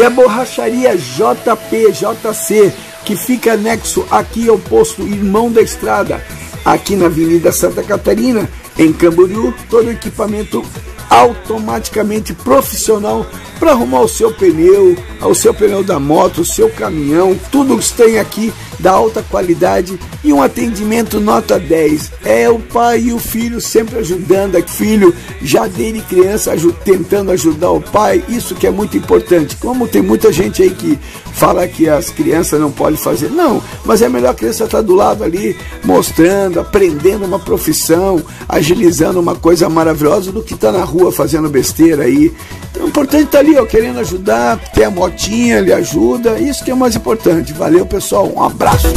E a borracharia JPJC, que fica anexo aqui ao posto Irmão da Estrada, aqui na Avenida Santa Catarina, em Camboriú, todo equipamento automaticamente profissional para arrumar o seu pneu, o seu pneu da moto, o seu caminhão, tudo que tem aqui da alta qualidade e um atendimento nota 10. É o pai e o filho sempre ajudando, o filho já dele criança tentando ajudar o pai, isso que é muito importante. Como tem muita gente aí que fala que as crianças não podem fazer, não, mas é melhor a criança estar do lado ali, mostrando, aprendendo uma profissão, agilizando uma coisa maravilhosa do que estar tá na rua fazendo besteira aí. Então, o importante estar tá ali, ó, querendo ajudar, ter a motinha, ele ajuda, isso que é mais importante. Valeu, pessoal, um abraço.